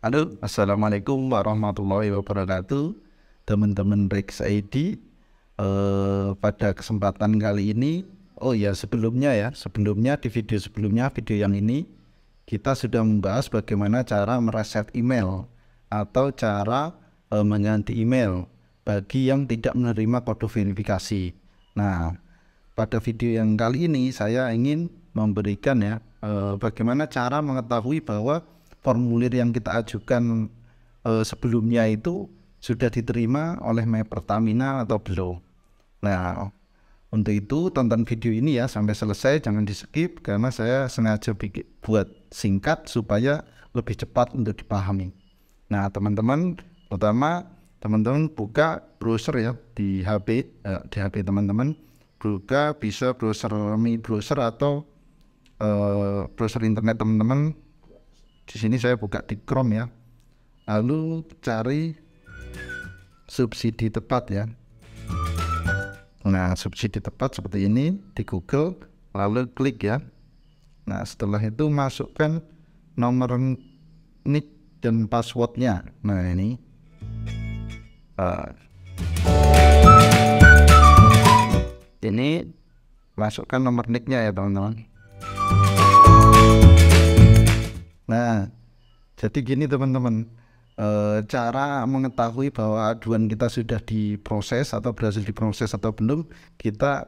Halo, Assalamualaikum warahmatullahi wabarakatuh. Teman-teman Rex ID eh, Pada kesempatan kali ini Oh ya sebelumnya ya Sebelumnya di video sebelumnya Video yang ini Kita sudah membahas bagaimana cara mereset email Atau cara eh, mengganti email Bagi yang tidak menerima kode verifikasi. Nah pada video yang kali ini Saya ingin memberikan ya eh, Bagaimana cara mengetahui bahwa formulir yang kita ajukan uh, sebelumnya itu sudah diterima oleh My Pertamina atau belum. Nah, untuk itu tonton video ini ya sampai selesai jangan di skip karena saya sengaja bikin buat singkat supaya lebih cepat untuk dipahami. Nah, teman-teman pertama teman-teman buka browser ya di HP eh, di HP teman-teman buka bisa browser Mi browser atau uh, browser internet teman-teman di sini saya buka di Chrome ya. Lalu cari subsidi tepat ya. Nah subsidi tepat seperti ini di Google lalu klik ya. Nah setelah itu masukkan nomor nick dan passwordnya. Nah ini. Uh, ini masukkan nomor nicknya ya teman-teman jadi gini teman-teman, e, cara mengetahui bahwa aduan kita sudah diproses atau berhasil diproses atau belum, kita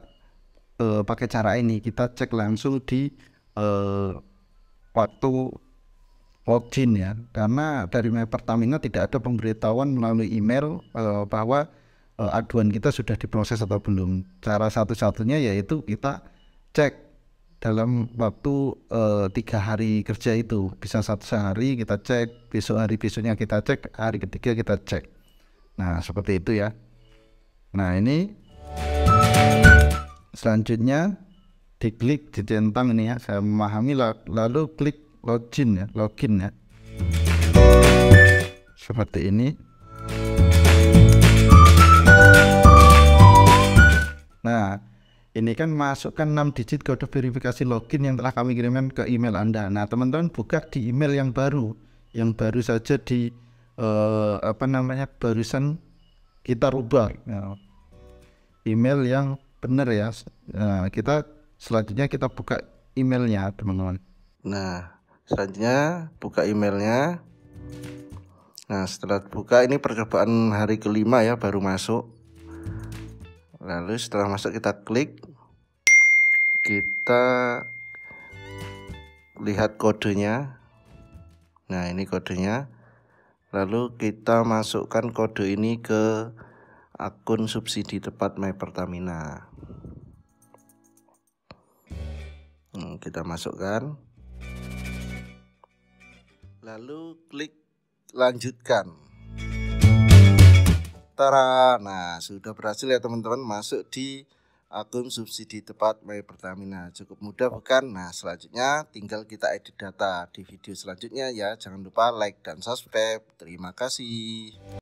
e, pakai cara ini, kita cek langsung di e, waktu login ya, karena dari Pertamina tidak ada pemberitahuan melalui email e, bahwa e, aduan kita sudah diproses atau belum. Cara satu-satunya yaitu kita cek dalam waktu uh, tiga hari kerja itu. Bisa satu sehari kita cek besok hari besoknya kita cek hari ketiga kita cek. Nah seperti itu ya. Nah ini selanjutnya diklik ditentang ini ya. Saya memahami lalu klik login ya login ya. Seperti ini kan masukkan 6 digit kode verifikasi login yang telah kami kirimkan ke email Anda. Nah, teman-teman buka di email yang baru, yang baru saja di uh, apa namanya barusan kita rubah. Nah, email yang benar ya. Nah, kita selanjutnya kita buka emailnya, teman-teman. Nah, selanjutnya buka emailnya. Nah, setelah buka ini percobaan hari kelima ya baru masuk lalu setelah masuk kita klik kita lihat kodenya. Nah ini kodenya. Lalu kita masukkan kode ini ke akun subsidi tepat My Pertamina. Hmm, kita masukkan. Lalu klik lanjutkan. Tara. Nah, sudah berhasil ya teman-teman. Masuk di akun subsidi tepat My Pertamina. Cukup mudah bukan? Nah, selanjutnya tinggal kita edit data di video selanjutnya ya. Jangan lupa like dan subscribe. Terima kasih.